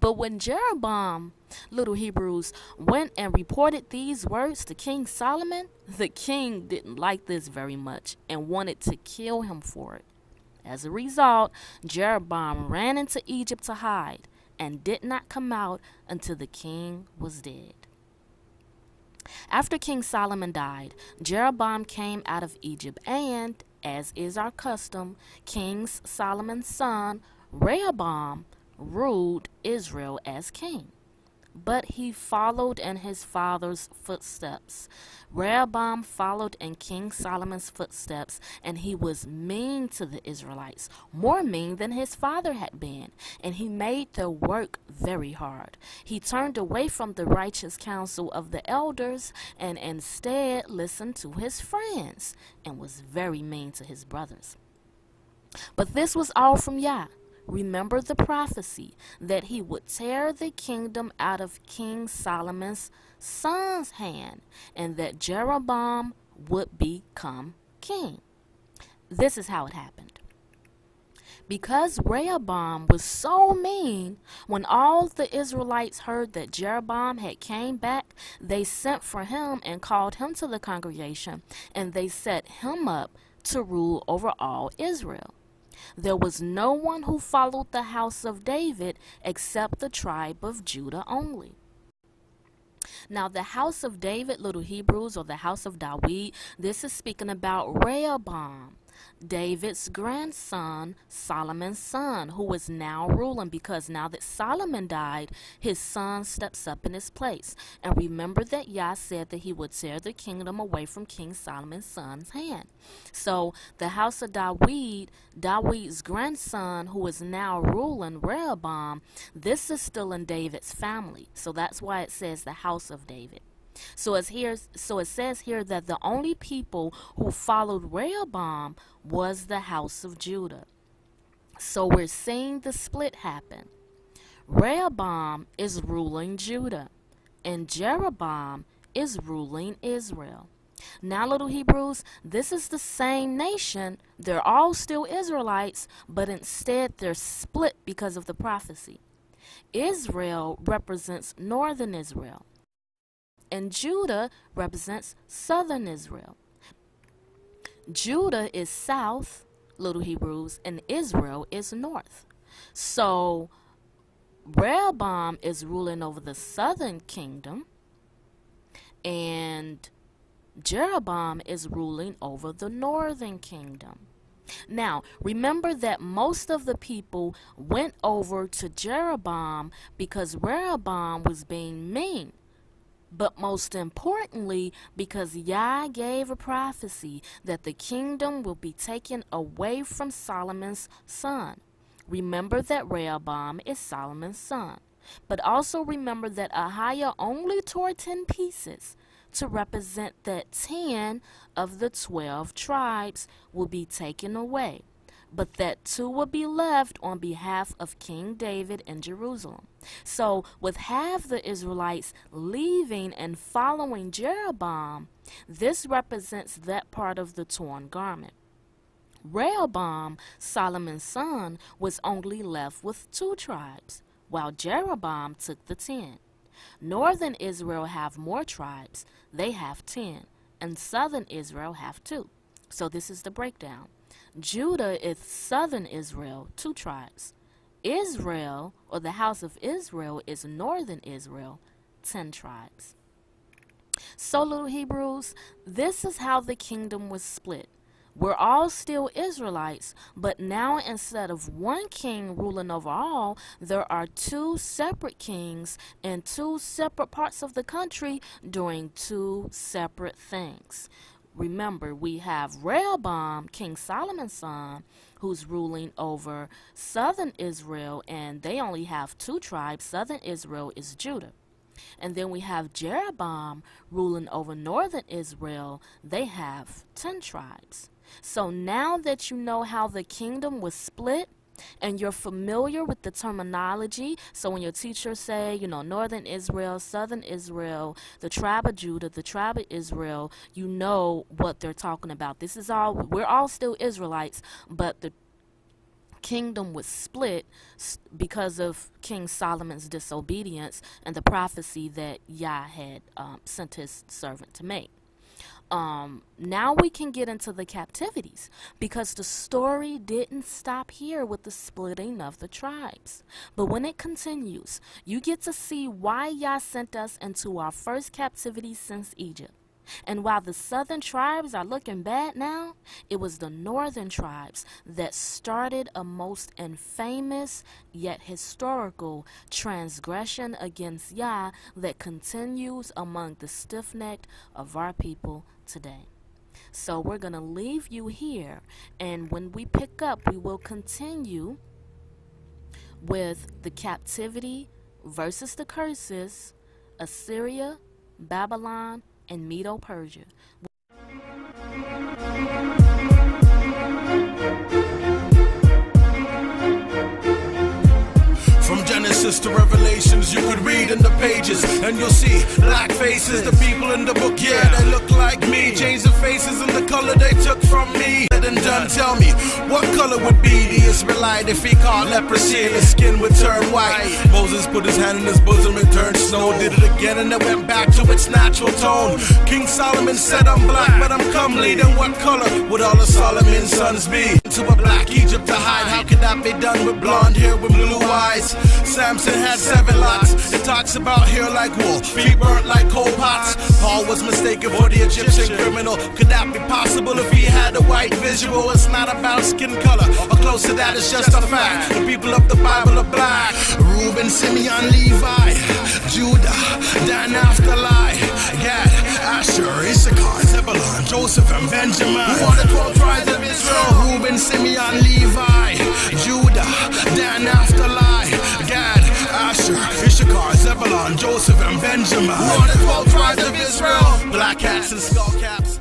But when Jeroboam, little Hebrews, went and reported these words to King Solomon, the king didn't like this very much and wanted to kill him for it. As a result, Jeroboam ran into Egypt to hide and did not come out until the king was dead. After King Solomon died, Jeroboam came out of Egypt, and, as is our custom, King Solomon's son, Rehoboam, ruled Israel as king but he followed in his father's footsteps. Rehoboam followed in King Solomon's footsteps, and he was mean to the Israelites, more mean than his father had been, and he made their work very hard. He turned away from the righteous counsel of the elders and instead listened to his friends and was very mean to his brothers. But this was all from Yah. Remember the prophecy that he would tear the kingdom out of King Solomon's son's hand and that Jeroboam would become king. This is how it happened. Because Rehoboam was so mean, when all the Israelites heard that Jeroboam had came back, they sent for him and called him to the congregation, and they set him up to rule over all Israel. There was no one who followed the house of David except the tribe of Judah only. Now, the house of David, little Hebrews, or the house of David, this is speaking about Rehoboam. David's grandson, Solomon's son, who is now ruling because now that Solomon died, his son steps up in his place. And remember that Yah said that he would tear the kingdom away from King Solomon's son's hand. So the house of David, David's grandson, who is now ruling Rehoboam, this is still in David's family. So that's why it says the house of David. So it's here so it says here that the only people who followed Rehoboam was the house of Judah. So we're seeing the split happen. Rehoboam is ruling Judah, and Jeroboam is ruling Israel. Now, little Hebrews, this is the same nation. They're all still Israelites, but instead they're split because of the prophecy. Israel represents northern Israel, and Judah represents southern Israel. Judah is south, little Hebrews, and Israel is north. So Rehoboam is ruling over the southern kingdom, and Jeroboam is ruling over the northern kingdom. Now, remember that most of the people went over to Jeroboam because Rehoboam was being mean but most importantly, because Yah gave a prophecy that the kingdom will be taken away from Solomon's son. Remember that Rehoboam is Solomon's son. But also remember that Ahijah only tore 10 pieces to represent that 10 of the 12 tribes will be taken away but that two will be left on behalf of King David in Jerusalem. So, with half the Israelites leaving and following Jeroboam, this represents that part of the torn garment. Rehoboam, Solomon's son, was only left with two tribes, while Jeroboam took the ten. Northern Israel have more tribes, they have ten, and southern Israel have two. So this is the breakdown. Judah is southern Israel, two tribes. Israel, or the house of Israel, is northern Israel, ten tribes. So, little Hebrews, this is how the kingdom was split. We're all still Israelites, but now instead of one king ruling over all, there are two separate kings in two separate parts of the country doing two separate things. Remember, we have Rehoboam, King Solomon's son, who's ruling over southern Israel, and they only have two tribes. Southern Israel is Judah. And then we have Jeroboam ruling over northern Israel. They have 10 tribes. So now that you know how the kingdom was split, and you're familiar with the terminology. So when your teacher say, you know, northern Israel, southern Israel, the tribe of Judah, the tribe of Israel, you know what they're talking about. This is all we're all still Israelites, but the kingdom was split because of King Solomon's disobedience and the prophecy that Yah had um, sent his servant to make. Um, now we can get into the captivities because the story didn't stop here with the splitting of the tribes. But when it continues, you get to see why Yah sent us into our first captivity since Egypt. And while the southern tribes are looking bad now, it was the northern tribes that started a most infamous yet historical transgression against Yah that continues among the stiff necked of our people today. So we're going to leave you here, and when we pick up, we will continue with the captivity versus the curses, Assyria, Babylon, and Medo Persia. From Genesis to Revelations, you could read in the pages, and you'll see black faces. The people in the book, yeah, they look like me. Change the faces and the color they took from me. And done, tell me, what color would be the Israelite if he caught leprosy and his skin would turn white? Moses put his hand in his bosom and turned snow. Did it again and it went back to its natural tone. King Solomon said, I'm black, but I'm comely. Then what color would all of Solomon's sons be? To a black Egypt to hide. How could that be done with blonde hair, with blue eyes? Samson had seven locks. It talks about hair like wool, feet burnt like coal pots. Paul was mistaken for the Egyptian criminal. Could that be possible if he had a white visual? It's not about skin color, or close to that, it's just a fact. The people of the Bible are black. Reuben, Simeon, Levi, Judah, Dan, Naphtali, Gad, Asher, Issachar, Joseph, and Benjamin. Who are the 12 tribes of Israel? Reuben, Simeon, Levi, Judah, Dan, Naphtali, Gad, Asher, Issachar, Zebulun, Joseph, and Benjamin. Who are the 12 tribes of Israel? Black hats and skull caps.